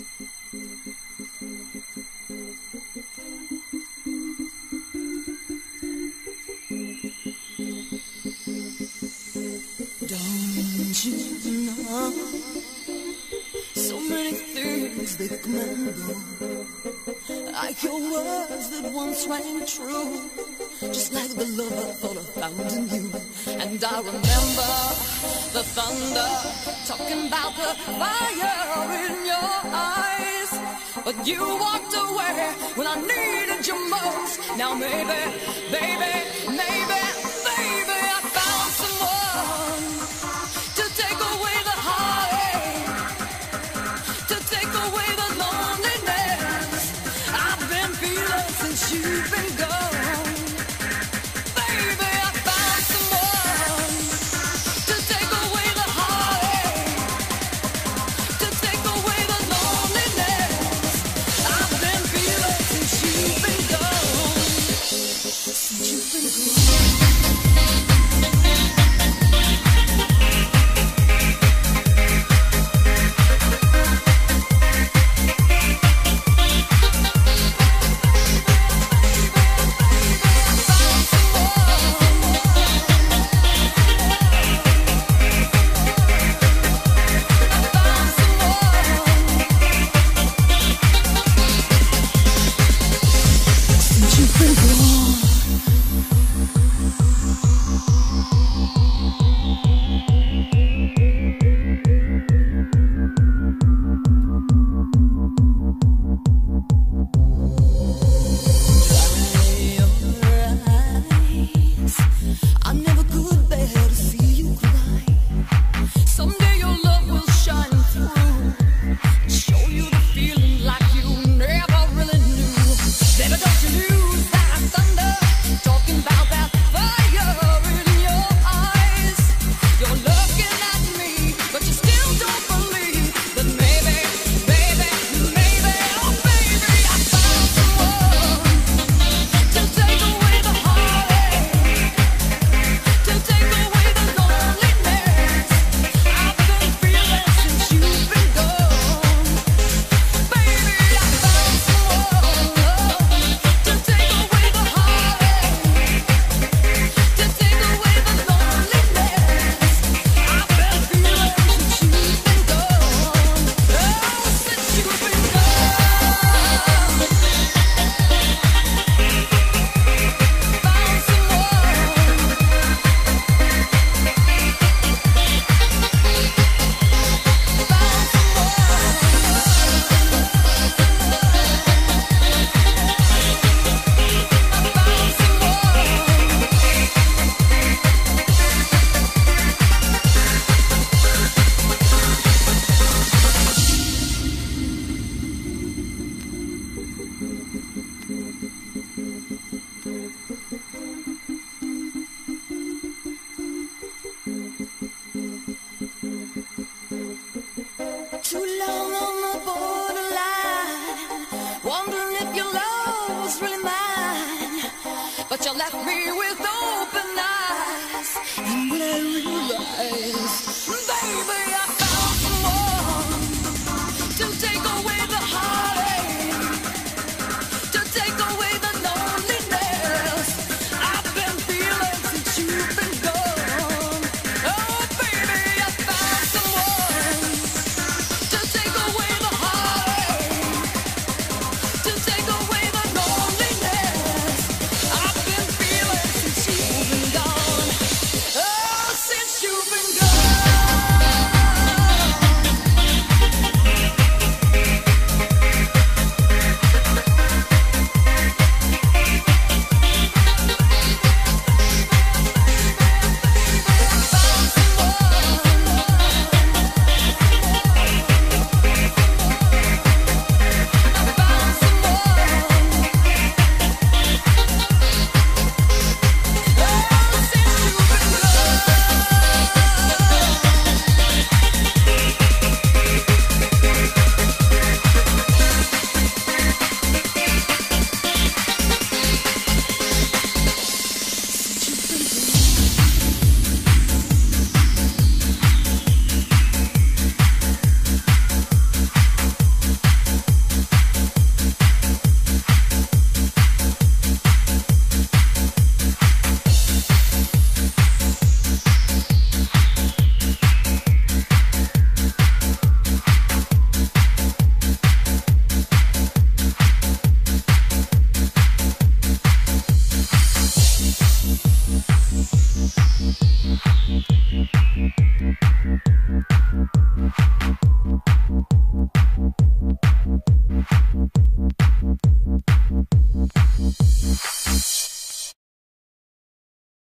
Don't you know so many things that come and go? Like your words that once rang true, just like the love I thought I found in you. And I remember the thunder talking about the fire in your eyes. But you walked away when I needed you most. Now, maybe, baby. Wondering if your love was really mine, but you left me with.